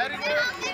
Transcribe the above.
Very good.